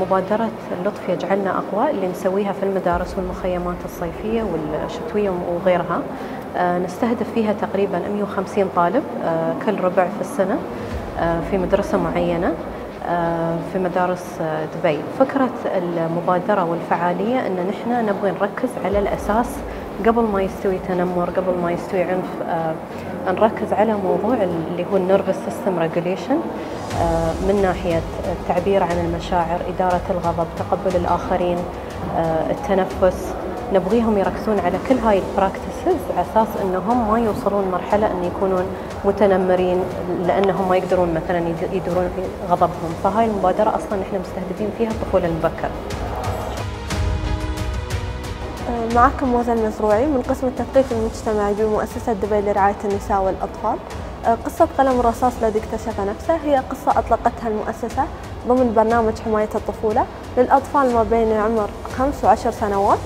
مبادرة اللطف يجعلنا أقوى اللي نسويها في المدارس والمخيمات الصيفية والشتوية وغيرها. آه، نستهدف فيها تقريبا 150 طالب آه، كل ربع في السنة في مدرسة معينة في مدارس دبي. فكرة المبادرة والفعالية أن نحن نبغي نركز على الأساس قبل ما يستوي تنمر قبل ما يستوي عنف آه نركز على موضوع اللي هو ال nervous system regulation من ناحية التعبير عن المشاعر إدارة الغضب تقبل الآخرين آه التنفس. نبغيهم يركزون على كل هاي البراكتسز على أساس إنهم ما يوصلون مرحلة إن يكونون متنمرين لأنهم ما يقدرون مثلا يدورون غضبهم. فهاي المبادرة أصلا إحنا مستهدفين فيها الطفوله المبكره معكم موزن مزروعي من قسم التثقيف المجتمعي بمؤسسة دبي لرعاية النساء والأطفال. قصة قلم الرصاص الذي اكتشف نفسه هي قصة أطلقتها المؤسسة ضمن برنامج حماية الطفولة للأطفال ما بين عمر خمس وعشر سنوات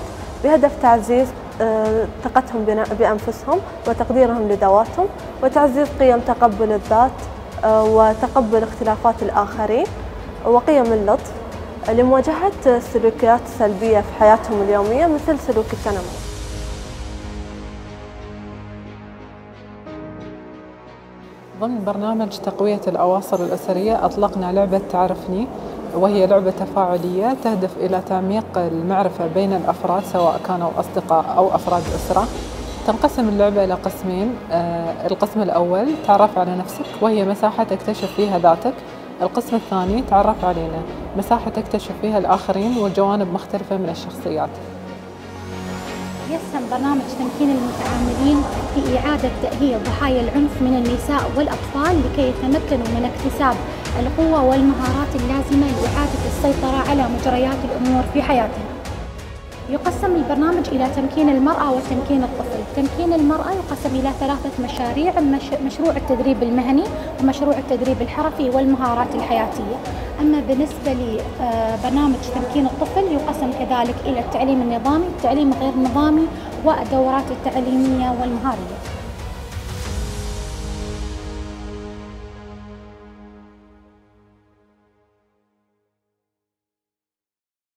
بهدف تعزيز آه، ثقتهم بأنفسهم وتقديرهم لذواتهم وتعزيز قيم تقبل الذات آه، وتقبل اختلافات الآخرين وقيم اللطف. لمواجهة السلوكيات السلبية في حياتهم اليومية مثل سلوك التنمر. ضمن برنامج تقوية الأواصر الأسرية أطلقنا لعبة تعرفني وهي لعبة تفاعلية تهدف إلى تعميق المعرفة بين الأفراد سواء كانوا أصدقاء أو أفراد أسرة. تنقسم اللعبة إلى قسمين. آه، القسم الأول تعرف على نفسك وهي مساحة تكتشف فيها ذاتك. القسم الثاني تعرف علينا. مساحة تكتشف فيها الآخرين وجوانب مختلفة من الشخصيات. يسهم برنامج تمكين المتعاملين في إعادة تأهيل ضحايا العنف من النساء والأطفال لكي يتمكنوا من اكتساب القوة والمهارات اللازمة لإعادة السيطرة على مجريات الأمور في حياتهم. يقسم البرنامج إلى تمكين المرأة وتمكين الطفل. تمكين المرأة يقسم إلى ثلاثة مشاريع مشروع التدريب المهني ومشروع التدريب الحرفي والمهارات الحياتية. أما بالنسبة لبرنامج تمكين الطفل يقسم كذلك إلى التعليم النظامي التعليم غير نظامي والدورات التعليمية والمهارية.